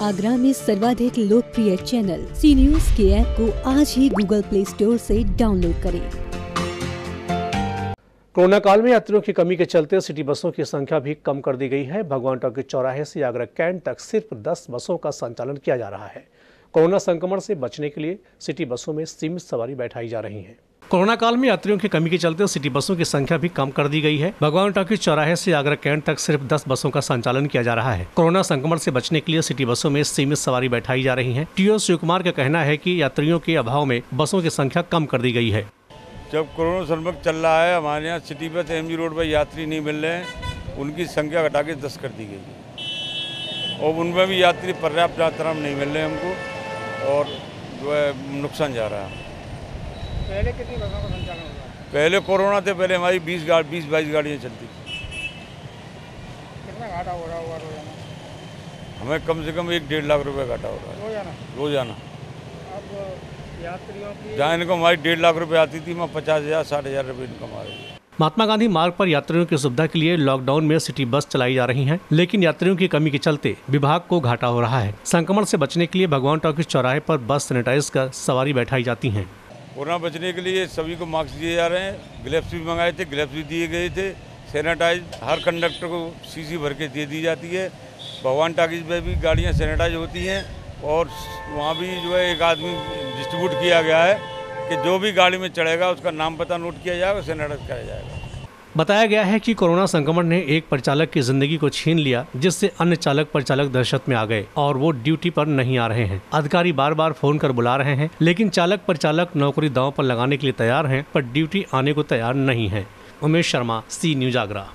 आगरा में सर्वाधिक लोकप्रिय चैनल सी न्यूज़ के ऐप को आज ही गूगल प्ले स्टोर से डाउनलोड करें। कोरोना काल में यात्रियों की कमी के चलते सिटी बसों की संख्या भी कम कर दी गई है। भगवान टॉकी चौराहे से आगरा कैंट तक सिर्फ़ 10 बसों का संचालन किया जा रहा है। कोरोना संक्रमण से बचने के लिए सिटी बसों में सीमित सवारी बैठाई जा रही है। कोरोना काल में यात्रियों की कमी के चलते सिटी बसों की संख्या भी कम कर दी गई है। भगवान टॉकी चौराहे से आगरा कैंट तक सिर्फ़ 10 बसों का संचालन किया जा रहा है। कोरोना संक्रमण से बचने के लिए सिटी बसों में सीमित सवारी बैठाई जा रही है। टीओ शिव कुमार का कहना है की यात्रियों के अभाव में बसों की संख्या कम कर दी गई है। जब कोरोना संक्रमण चल रहा है, हमारे यहाँ सिटी बस, एम रोड पर यात्री नहीं मिल रहे हैं। उनकी संख्या घटा के दस कर दी गई है। और उनमें भी यात्री पर्याप्त मात्रा में नहीं मिल रहे हमको। और जो है, नुकसान जा रहा है। पहले कितनी बसों का संचालन हुआ? पहले कोरोना से पहले हमारी बीस गाड़ी बीस बाईस गाड़ियाँ चलती थी। कितना घाटा हो रहा होगा रोज़ाना? हमें कम से कम एक डेढ़ लाख रुपए घाटा हो रहा है। रोज़ाना? रोज़ाना। अब यात्रियों की जहाँ इनको हमारी डेढ़ लाख रुपए आती थी मैं पचास हज़ार साठ हज़ार रुपये इनकम आ रही है महात्मा गांधी मार्ग पर यात्रियों की सुविधा के लिए लॉकडाउन में सिटी बस चलाई जा रही हैं, लेकिन यात्रियों की कमी के चलते विभाग को घाटा हो रहा है। संक्रमण से बचने के लिए भगवान टॉकीज चौराहे पर बस सैनिटाइज कर सवारी बैठाई जाती हैं। कोरोना बचने के लिए सभी को मास्क दिए जा रहे हैं। ग्लव्स भी मंगाए थे, ग्लव्स भी दिए गए थे। सैनिटाइज, हर कंडक्टर को सीसी भर के दे दी जाती है। भगवान टाकीज में भी गाड़ियाँ सैनिटाइज होती हैं और वहाँ भी जो है एक आदमी डिस्ट्रीब्यूट किया गया है कि जो भी गाड़ी में चढ़ेगा, उसका नाम पता नोट किया जाएगा, सैनिटाइज किया जाएगा। बताया गया है कि कोरोना संक्रमण ने एक परिचालक की ज़िंदगी को छीन लिया, जिससे अन्य चालक परिचालक दहशत में आ गए और वो ड्यूटी पर नहीं आ रहे हैं। अधिकारी बार बार फ़ोन कर बुला रहे हैं, लेकिन चालक परिचालक नौकरी दांव पर लगाने के लिए तैयार हैं, पर ड्यूटी आने को तैयार नहीं है। Umesh Sharma, C News Agra.